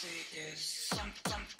wants see is something.